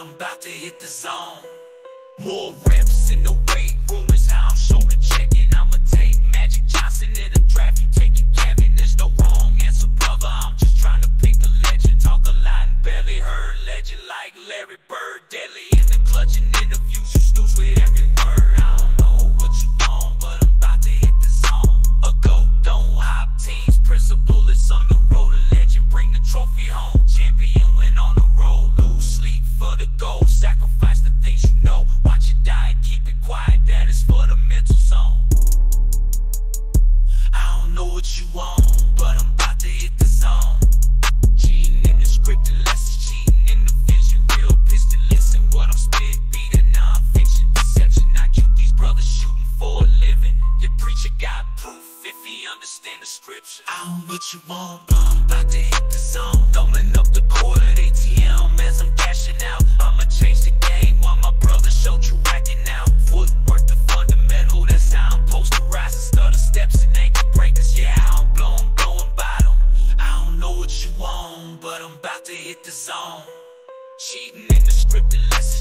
I'm about to hit the zone. More reps in the weight the. Sacrifice the things you know. Watch die, keep it quiet. That is for the mental. I don't know what you want, but I'm about to hit the zone. Cheating in the script, unless it's cheating in the. Real pistol, listen what I'm spit. Beat a non-fiction deception. I keep these brothers shooting for a living. Your preacher got proof if he understand the scripture. I don't know what you want, but I'm about to hit the zone. Doubling but I'm about to hit the zone. Cheating in the script, unless